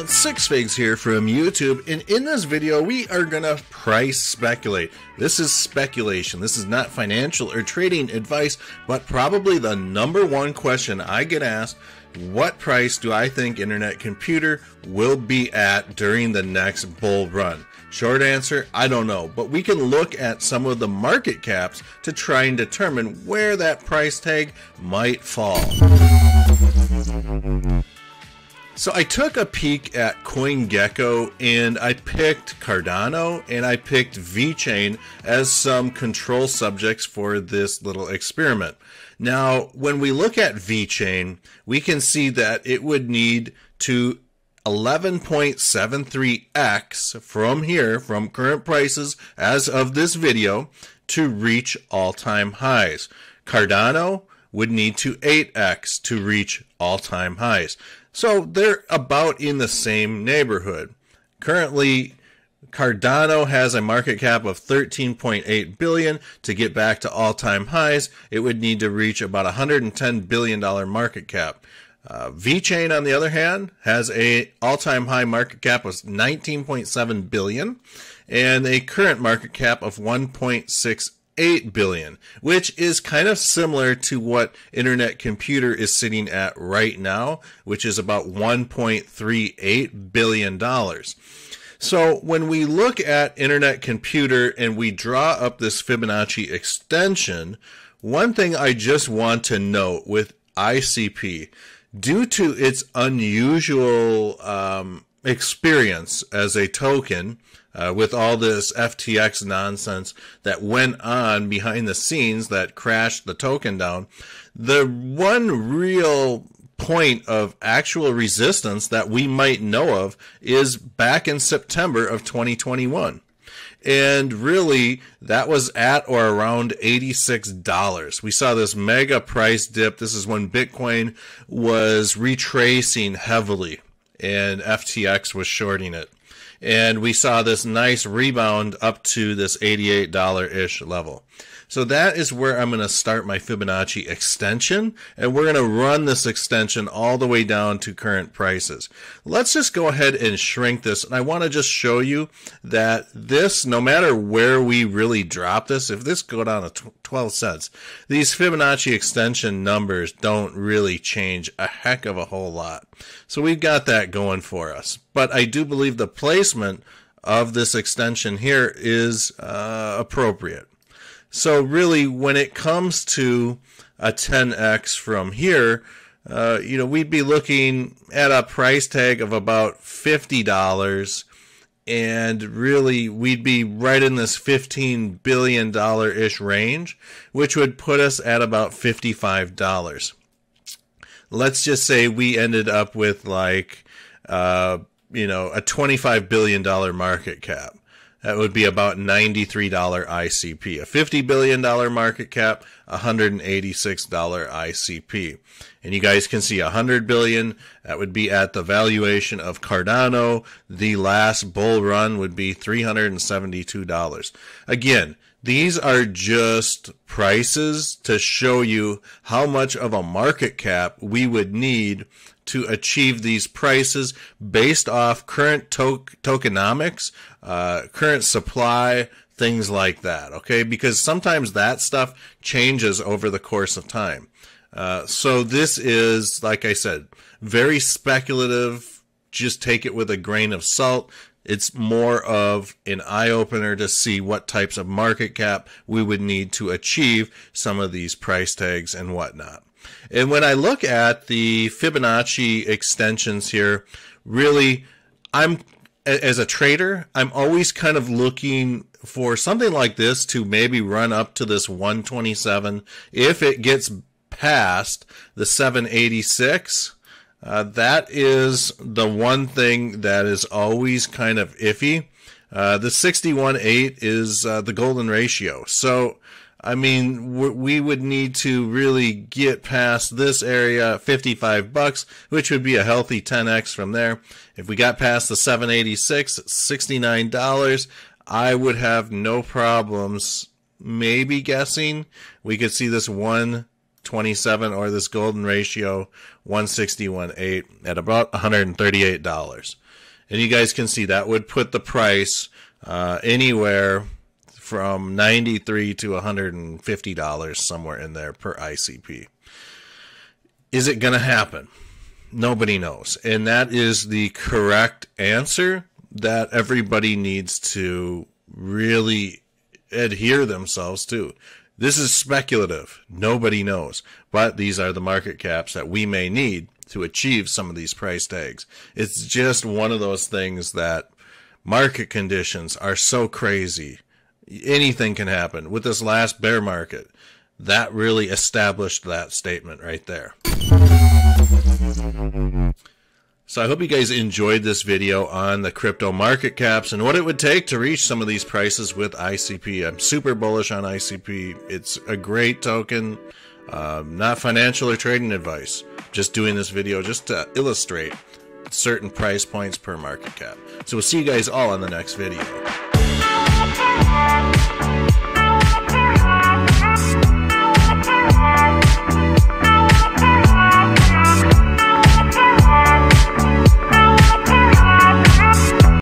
and Six Figs here from YouTube, and in this video we are gonna price speculate. This is speculation. This is not financial or trading advice, but probably the number one question I get asked, what price do I think Internet Computer will be at during the next bull run? Short answer, I don't know, but we can look at some of the market caps to try and determine where that price tag might fall. So I took a peek at CoinGecko and I picked Cardano and I picked VeChain as some control subjects for this little experiment. Now, when we look at VeChain, we can see that it would need to 11.73x from here, from current prices as of this video, to reach all time highs. Cardano would need to 8x to reach all time highs. So they're about in the same neighborhood. Currently, Cardano has a market cap of 13.8 billion to get back to all-time highs. It would need to reach about 110 billion dollar market cap. Uh, VeChain, on the other hand, has a all-time high market cap of 19.7 billion and a current market cap of 1.6 8 billion, which is kind of similar to what Internet Computer is sitting at right now, which is about 1.38 billion dollars. So when we look at Internet Computer and we draw up this Fibonacci extension, one thing I just want to note with ICP, due to its unusual um, experience as a token, uh, with all this FTX nonsense that went on behind the scenes that crashed the token down, the one real point of actual resistance that we might know of is back in September of 2021. And really, that was at or around $86. We saw this mega price dip. This is when Bitcoin was retracing heavily and FTX was shorting it and we saw this nice rebound up to this $88 ish level. So that is where I'm going to start my Fibonacci extension, and we're going to run this extension all the way down to current prices. Let's just go ahead and shrink this, and I want to just show you that this, no matter where we really drop this, if this go down to 12 cents, these Fibonacci extension numbers don't really change a heck of a whole lot. So we've got that going for us. But I do believe the placement of this extension here is uh, appropriate. So really, when it comes to a 10x from here, uh, you know, we'd be looking at a price tag of about fifty dollars, and really, we'd be right in this fifteen billion dollar ish range, which would put us at about fifty-five dollars. Let's just say we ended up with like, uh, you know, a twenty-five billion dollar market cap. That would be about $93 ICP. A $50 billion market cap, $186 ICP. And you guys can see 100 billion, that would be at the valuation of Cardano. The last bull run would be $372. Again, these are just prices to show you how much of a market cap we would need to achieve these prices based off current to- tokenomics, uh, current supply, things like that. Okay, because sometimes that stuff changes over the course of time. Uh, so this is, like I said, very speculative. Just take it with a grain of salt. It's more of an eye opener to see what types of market cap we would need to achieve some of these price tags and whatnot. And when I look at the Fibonacci extensions here, really, I'm as a trader, I'm always kind of looking for something like this to maybe run up to this 127. If it gets past the 786, uh, that is the one thing that is always kind of iffy. Uh, the 61.8 is uh, the golden ratio. So I mean, we would need to really get past this area, 55 bucks, which would be a healthy 10x from there. If we got past the 786, $69, I would have no problems maybe guessing we could see this 127 or this golden ratio 161.8 at about $138. And you guys can see that would put the price uh, anywhere from 93 to $150 somewhere in there per ICP. Is it going to happen? Nobody knows. And that is the correct answer that everybody needs to really adhere themselves to. This is speculative. Nobody knows. But these are the market caps that we may need to achieve some of these price tags. It's just one of those things that market conditions are so crazy. Anything can happen. With this last bear market, that really established that statement right there. So I hope you guys enjoyed this video on the crypto market caps and what it would take to reach some of these prices with ICP. I'm super bullish on ICP. It's a great token. Um, not financial or trading advice. Just doing this video just to illustrate certain price points per market cap. So we'll see you guys all on the next video.